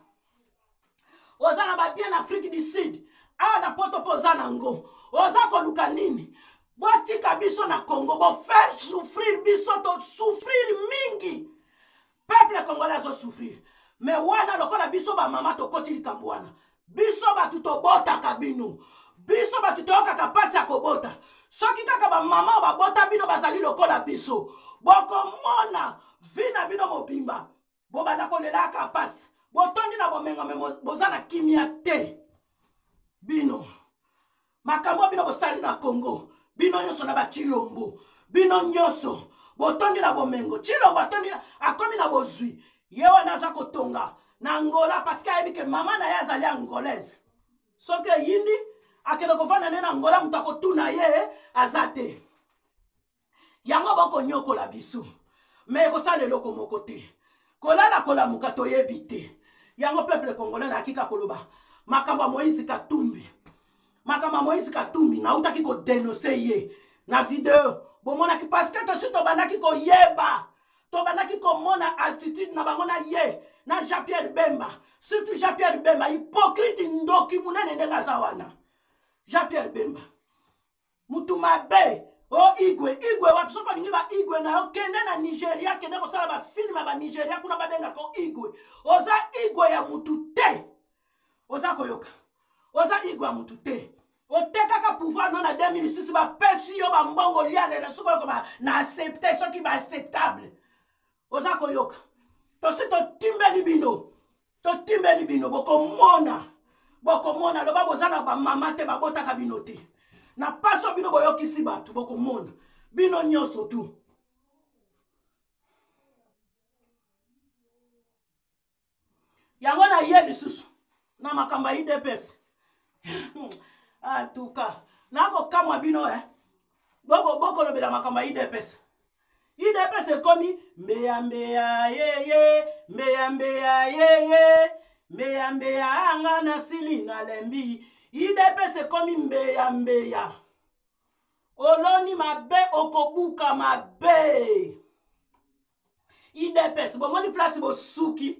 oza na babien na afrique du sud awa na poto mpo oza na ngo oza koluka nini botika biso na congo bofaire souffrir biso tosouffrir mingi peuple congolais azo souffrir me wana lokola biso bamama tokoti likambo wana biso bato tobotaka bino biso bato toyokaka mpasi ya kobota soki kaka bamama oyo babota bino bazali lokola biso bokomona vi na bino mobimba bobanda kolelaka mpasi botondi na bomengo me boza na kimia te bino makambo oyo bino bosali na congo bino nyonso na bacilombo bino nyonso botondi na bomengo cilombo atondi akomi na bozwi ye wana aza kotonga na angola parceke ayebi ke mama na ye azali angolaise soki eyindi akende kovanda nde na angola moto akotuna ye aza te yango bokonyokola biso me ekosala eloko moko te kolala kolamuka toyebi te yango peuple congolais nayaki ka koloba makambo ya moïse katumbi makambo ya moïse katumbi nautaki kodenonse ye na video bomonaki parce que tosi tobandaki koyeba tobandaki komona altitude na bango na ye na jean pierre bemba surtout jean pierre bemba hypocrite ndoki monene ndenge aza wana jean pierre bemba mutu mabe o oh, igwe igwe wapi soki olingi ba igwe na yo kende na nigeria kende kosala bafilme ya banigeria kuna babengaka o igwe oza igwe ya mutu te oza koyoka oza igwe ya mutu te otekaka pouvoir no na 2006 bapesi yo bambongo lialela soki oyoka na accepte soki baacceptable oza koyoka tosi totimbeli bino totimbeli bino bokomona bokomona loba boza na bamama te babotaka bino te na paso bino boyokisi bato bokomona bino nyonso tu yango na ye lisusu na makambo ya idps atuka nakokamwa bino e eh? bokolobela makambo ya idps udps ekomi mbeya mbeya yeye mbeya mbeya yeye mbeya mbeya anga na sili na lembi udps ekomi mbeya mbeya oloni mabe okobuka mabe udps bomoni place bosuki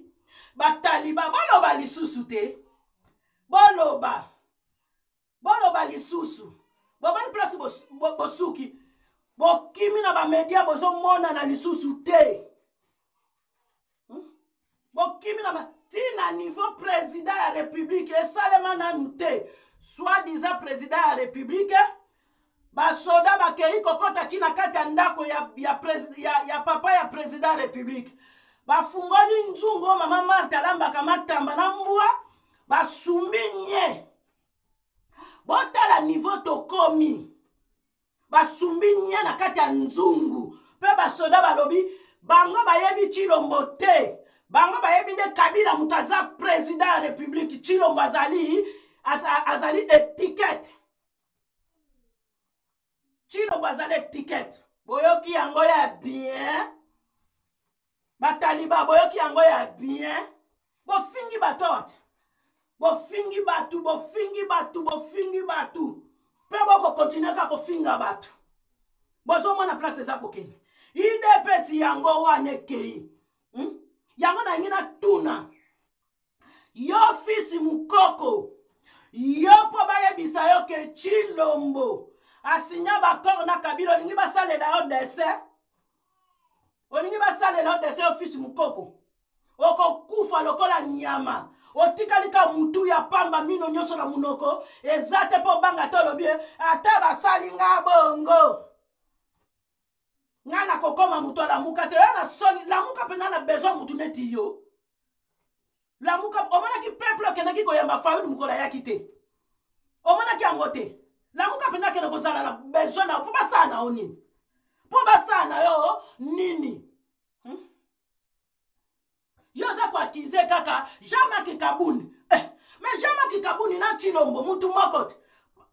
bataliba baloba lisusu te boloba boloba lisusu bomoni place bosuki bokimi na bamedia bozomonana lisusu te hmm? bokimi na ntina niveau président ya république esalema nanu te soit disant président ya république basoda bakei kokɔta ntina kati ya ndako ya, ya, ya, ya papa ya président ya république bafungoli nzungu oyo mama marta alambaka matamba na mbwa basumbi nye botala nivo tokomi basumbi nia na kati ya nzungu mpe basoda balobi bango bayebi chilombo te bango bayebi nde kabila moto aza president ya republike chilombo azali azali etikete chino baza na etiquette boyoki yango ya bien bataliba boyoki yango ya bien bofingi bato awa te bofingi bato bofingi bato bofingi bato mpe bokokontinue kaka kofinga bato bozomona place eza kokende idps yango wana ekei hmm? yango nangi natuna yo fisi mukoko yo mpo bayebisa yo ke chilombo asinya baccord na kabila olingi basalela yo dese olingi basalela yo dese yo fisi mukoko okokufa lokola nyama otikali ka mutu ya pamba mino nyonso na monoko eza te mpo obanga te olobi ata basali nga bongo nga nakokoma moto alamuka te oya na soni lamuka mpe nga na besoin motu neti yo lamuka omonaki peuple okendaki koyamba fayulu mokolo ayaki te omonaki yango te lamuka mpenza akende kozala na besoin na yo mpo basala na yo nini mpo basala na yo nini yo aza koakize kaka jean maki kabuni eh, me jean maki kabuni na chilombo mutu moko te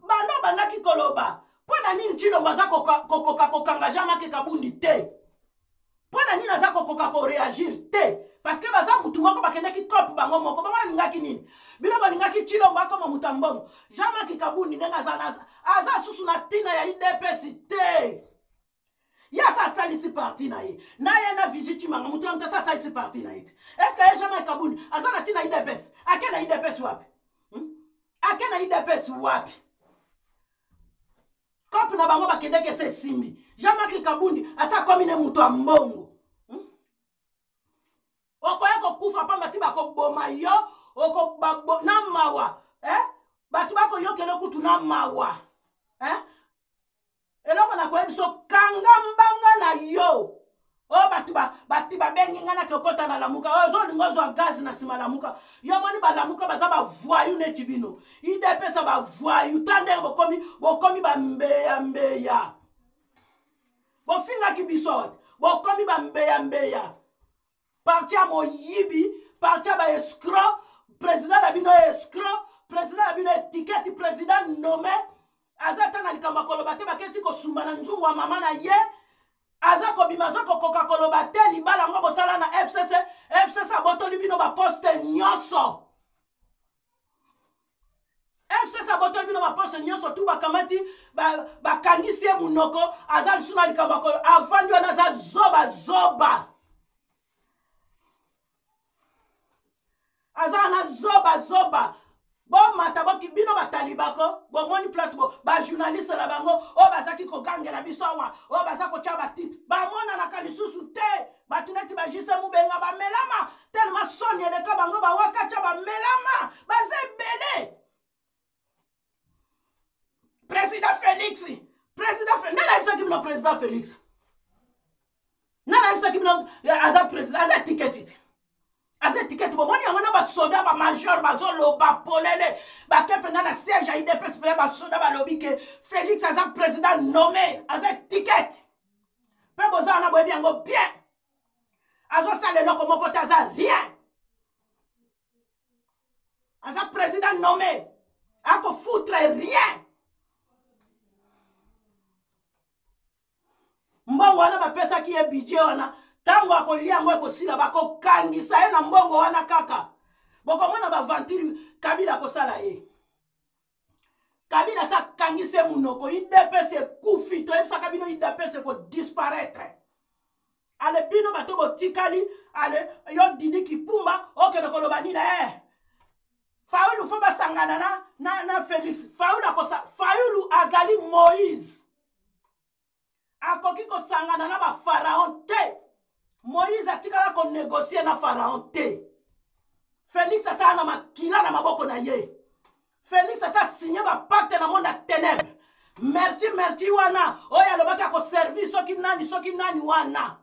banda obandaki koloba mpo na nini chilombo aza kokoka kokanga jean maki kabundi te mpo na nini aza kokoka koreagir te parce que baza mutu moko bakendaki cope bango moko bango balingaki nini bino balingaki chilombo akoma moto ya mbongo jean maki kabundi ndenge aza aza susu na ntina ya idps te ye asa asalisi parti na ye na ye na vigi cimanga moto na moto asa asalisi parti na ye te est ce que ye jamai kabuni aza na ntina idps ake na idps wapi hmm? ake na idps wapi cope na bango bakendeke ese esimbi jean marc kabundi asi akomi ne moto ya mbongo hmm? okoya kokufa mpamba ti bakoboma yo okobabo na mawa eh? bato bakoyokela kutu na mawa eh? eloko nakoyebi so kanga mbanga na yo oyo bato bati babengi ngai nake okota na lamuka oyo ozolinga ozwa gaz na nsima lamuka yo moni balamuka baza bavoyu neti bino idepesa bavoyu ta ndenge bokomi bokomi bambeyambeya bofingaki biso bokomi bambeyambeya parti ya moyibi parti ya baescro président na bino escro président na bino etiketi président nommé aza ata na likambo ya koloba te baketi kosumba na nzungu ya mama na ye aza kobima aza kokoka koloba te libala yango bosala na fcc fcc abotoli bino baposte nyonso fcc abotoli bino baposo nyonso tu bakamati bakangisi ye monoko aza lisusu na likambo akolo avandi wana aza zoba zoba aza na zoba zoba bomata boki bino batalibako bomoni place bo bajournaliste na bango oyo bazalaki kogangela biso awa oyo baza kotya batite bamonanaka lisusu te bato neti bajise mobenga bamelama tellement soni eleka bango bawakacha bamelama baza ebele président félix président félix nani ayebisaki bino président félix nani ayebisaki bino eh, aza président aza etiketi te aza etiketi bomoni yango na basoda bamajor bazoloba polele bake mpenza na siège ya idps mpenza basoda balobi ke félix aza président nommé aza etiketi mpe boza wana boyebi yango bien azosala eloko moko te aza rien aza président nommé akofoutre rien mbongo wana bapesaki ye budget wana ntango akolia yango ekosila bakokangisa ye na mbongo wana kaka bokomona baventure kabila akosala ye kabila sa akangisi ye monoko idps ekufi toyebisaka bino idps ekodisparaître ale bino bato botikali ale yo didi kipumba okende koloba nini e eh. fayulu fo basangana na, na, na félix fayulu, akosa, fayulu azali moïse akoki kosangana na bafaraon te moïse atikala konegocie na faraon te félix asala na makila na maboko na ye félix asa signe bapakte na monde ya ténèbre merti merti wana oyo alobaki akoservi soki nani soki nani wana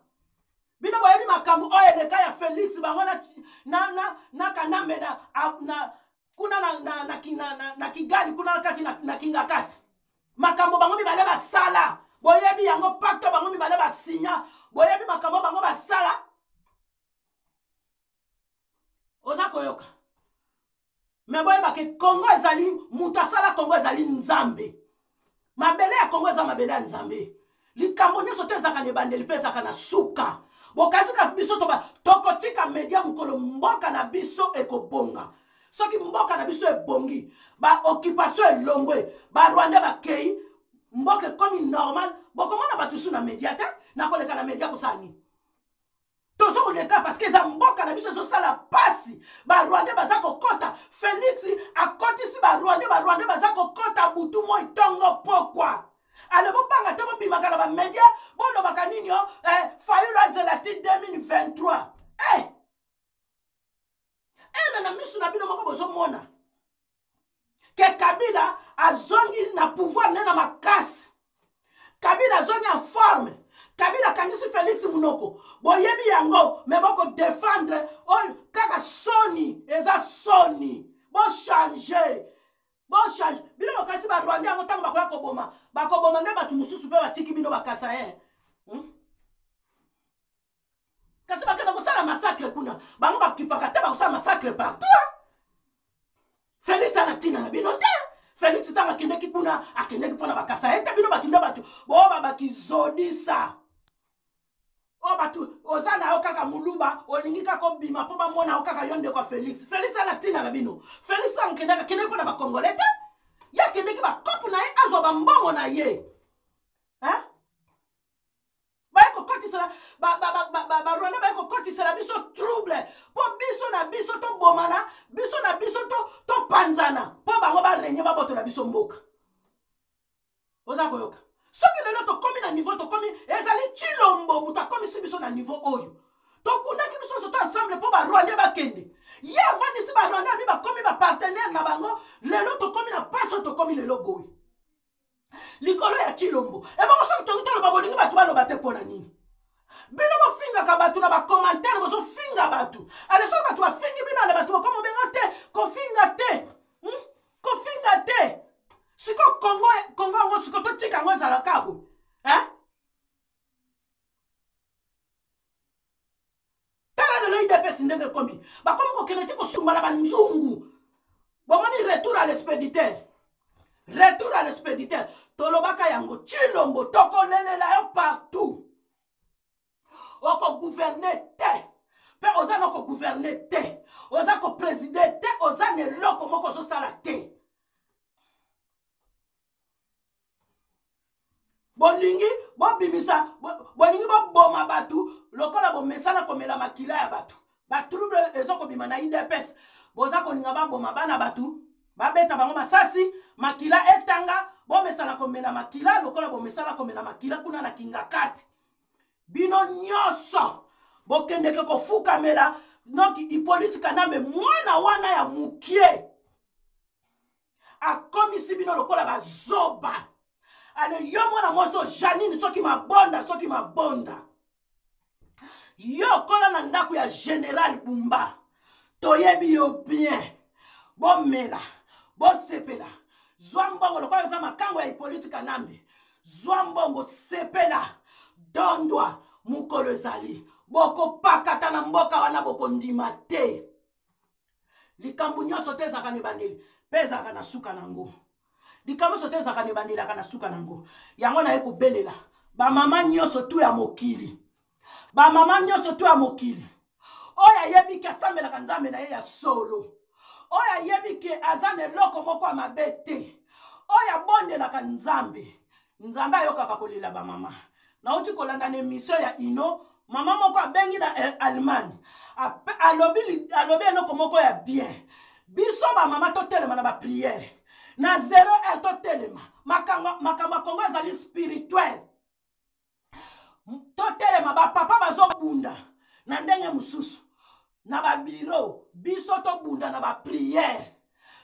bino boyebi makambo oyo eleka ya félix bango na, na, na, na kanambe na, na, kuna na, na, na, na, na, na kigali kuna kati na, na kingakati makambo bango mibale basala boyebi yango pacte bango mibale basinya boyebi makambo bango basala oza koyoka me boyeba ke kongo ezali moto asala kongo ezali nzambe mabele ya kongo eza mabele ya nzambe likambo nyonso te ezaka na ebandeli mpe ezaka na suka bokasi kaka biso toba tokotika media mokolo mboka na biso ekobonga soki mboka na biso ebongi baoccupation elongwe barwanda bakei mboka ekomi normal bokomona bato su na media te nakoleka na media kosala nini tozo koleka parce que eza mboka na biso ezosala pasi barwandais baza kokɔta félix akɔtisi barwandais barwandais baza kokɔta butu moi ntongo pokwa ale bobanga te bobimaka na bamedia bolobaka nini o eh, fayulu azela ti 2023 eh! ena na misu na bino moko bozomona ke kabila azongi na pouvoir ne na makasi kabila azongi en forme kabila akangisi felix munoko boyebi yango me bokodefendre oyo kaka soni eza soni bochange bochange bino bokasi barwande yango ntango bakoya koboma bakoboma nde bato mosusu mpe batiki bino bakasayen hmm? kasi bakenda kosala masacre kuna bango bakipaka te bakosala masacre partout felix ana ntina na bino te felix ntango akendeki kuna akendeki mpo na bakasa ye te bino bato nde bato boba bakizodisa oyo bato oza na yo kaka moluba olingi kaka obima mpo bamona yo kaka yo ndeko ya felix felix ana ntina na bino felix ntango kendeki akendeki mpo na bakongole te ye akendeki bakope na ye azwa bambongo na ye baye kokotisela barwanda baye kokotisela biso trouble mpo biso na biso tobomana biso na biso topanzana mpo bango barenye babotola biso mboka oza koyoka soki lelo tokomi na niveau tokomi ezali chilombo moto akomisi biso na niveau oyo tobundaki biso soto ensemble mpo barwandais bakende ye avandisi barwandais abi bakomi bapartenaire na bango lelo tokomi na mpaso tokomi lelo boye likolo ya tilombo ebongo soki toki toloba bolingi bato baloba te mpo na nini bino bofingaka bato na bacommentaire bozofinga bato ale soki bato bafingi bino ale bato bakoma obenga te kofinga te hmm? kofinga te siko kongo kongo yango siko totika yango ezalaka boye eh? tala lelo idps ndenge ekomi bakomi kokende ti kosunga na banzungu bomoni retour à l'expéditeur retour à l'expéditeur tolobaka yango cilombo tokolelela yo partout okogouverne te mpe oza na okogouverne te oza kopreside te oza na eloko moko ozosala te bolingi bobimisa bolingi boboma bato lokola bomesana komela makila ya bato batrouble eza kobima na idps boza kolinga baboma bana bato babeta bango masasi makila etanga bomesana komela makila lokola bomesana komela makila kuna na kingakati bino nyonso bokendeke kofukamela noki ipolitika nambe mwana wana ya mokie akomisi bino lokola bazoba alo yo mwana mwasi ojanine soki mabonda soki mabonda yo okola na ndako ya general bumba toyebi yo bien bomela bosepela zwa mbongo lokola eza makango ya ipoliti kanambe zwa mbongo sepela dondwa mokolo ezali bokopakata na mboka wana bokondima te likambo nyonso te ezalaka na ebandeli mpe ezalaka na suka na yango likambo nyonso te ezalaka na ebandeli aka na suka na yango yango naye kobelela bamama nyonso tu ya mokili bamama nyonso tu ya mokili oyo ayebi ke asambelaka nzambe na ye ya solo oyo ayebi ke aza na eloko moko ya mabe te oyo abondelaka nzambe nzambe ayokaka kolela bamama nauti kolanda na emission ya ino mama moko abengi na eh, allemagne alobi, alobi eloko moko ya bien biso bamama totelema na bapriere na zero heure totelema makambo ya kongo ezali spirituel totelema bapapa bazobunda na ndenge mosusu na babiro biso tobunda na bapriere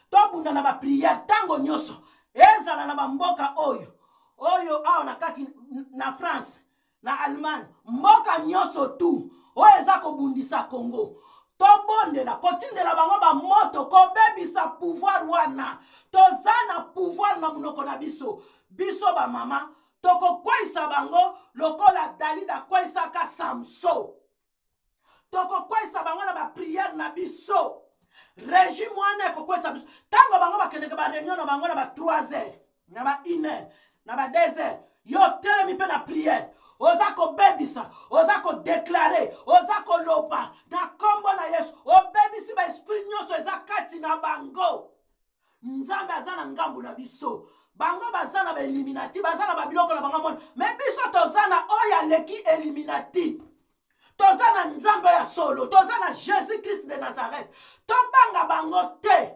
tobunda na bapriere ntango nyonso ezala na bamboka oyo oyo awa na kati na france na allemagne mboka nyonso tu oyo eza kobundisa congo tobondela kotindela bango bamoto kobebisa pouvoir wana toza na pouvoir na monoko na biso biso bamama tokokweisa bango lokola dalid akweisaka samso tokokweisa bango na bapriere na biso regime wana ekokweisa biso ntango bango bakendeke bareunion na bango na ba 3 heures na ba 1 heure na ba 2 heures yo otelemi mpe na priere oza kobebisa oza kodeklare oza koloba na nkombo na yesu obebisi baesprit nyonso eza kati na bango nzambe aza na ngambo na biso bango baza na baeliminati baza na babiloko na bango mona me biso toza na oyo aleki eliminati toza na nzambe ya solo toza na jésus christ de nazareth tobanga bango te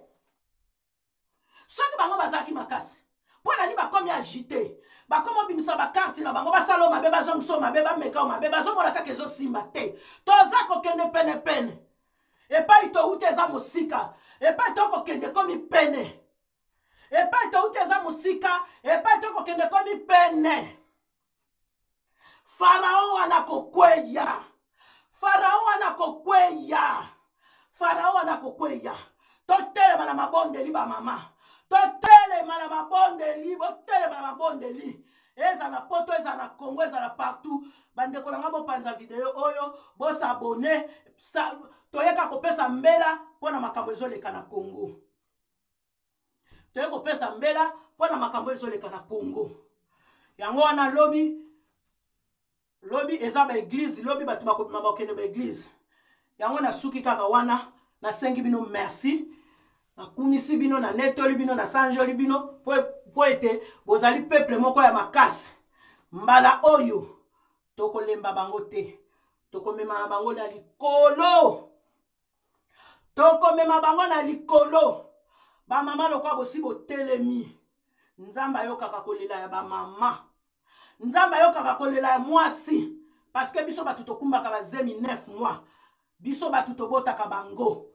soki bango bazalaki makasi mpo na nini bakomi agite bakoma obimisa bakarte na bango basala o mabe bazongisa o mabe bameka o mabe bazomona kaka ezosimba te toza kokende penepene epai touti eza mosika epai tokokende komi pene epai touti eza mosika epai tokokende komi pene farao wana kokweya farao wana kokweya farao wana kokweya totelema na mabondeli bamama totelema na mabondeli botelema na mabondeli ezala na poto ezala na congo ezala partout bandeko na ngai bopanza video oyo bosabone toyeka kopesa mbela mpo na makambo ezoleka na congo toye kopesa mbela mpo na makambo ezoleka na congo yango wana lobi lobi eza baeglize lobi bato bakobima bakokende baeglize yango nasuki kaka wana nasengi bino merci nakumisi bino nanetoli bino nasanjoli bino mpo ete bozali peple moko ya makasi mbala oyo tokolemba bango te tokomema na bango na likolo tokomema bango na likolo bamama lokola bosi botelemi nzambe ayokaka kolela ya bamama nzambe ayokaka kolela ya mwasi parceke biso bato tokumbaka bazemi 9 mois biso bato tobotaka bango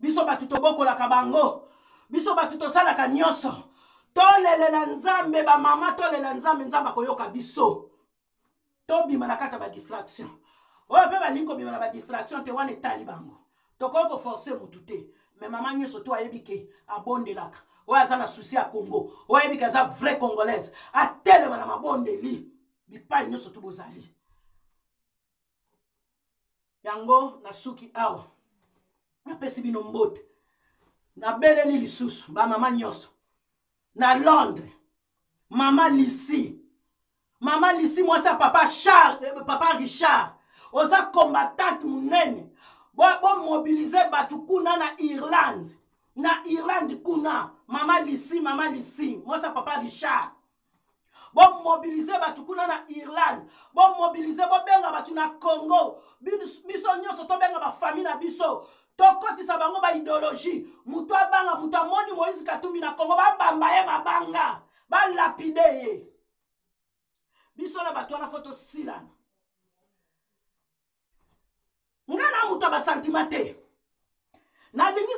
biso bato tobokolaka bango biso bato tosalaka nyonso tolelela nzambe bamama tolela nzambe nzambe akoyoka biso tobima na kati ya badistraction oyo mpe balingi kobima na badistraction te wana etali bango tokoki koforce motu te me mama nyonso to ayebi ke abondelaka oyo aza na susi ya congo oyo ayebi ke aza vrai congolaise atelema na mabondeli bipai nyonso to bozali yango nasuki awa napesi bino mbote nabeleli lisusu bamama nyonso na londres mama lisi Maman Lisi mwasi ya papa Charles, eh, papa Richard. Oza combattante munene. Bo, bo mobiliser batu kuna na Irlande. Na Irlande kuna. Maman Lisi, maman Lisi. Mwasi ya papa Richard. bomobilize bato kuna na irlande bomobilize bobenga bato na congo biso nyonso tobenga bafamille na biso tokotisa bango baideologie moto abanga moto amoni moïse katumbi na congo babamba ye mabanga balapide ye biso na bato wana fo tosilana nga na moto ya basantima te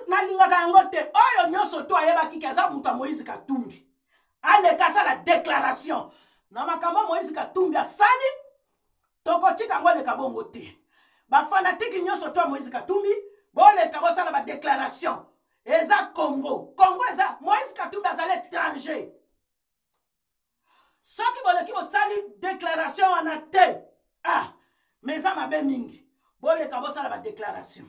nalingaka yango te oyo nyonso to ayebaki ke aza moto ya moïse katumbi aleka asala déclaration na makambo ya moïse katumbi asali tokotika yango eleka bongo te bafanatiki nyonso to ya moïse katumbi boleka bosala badéclaration eza congo congo eza moïse katumbi azali étranger soki boleki bosali déclaration wana te ah mais eza mabe mingi boleka bosala badéclaration